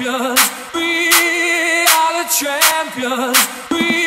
champions. We are the champions. We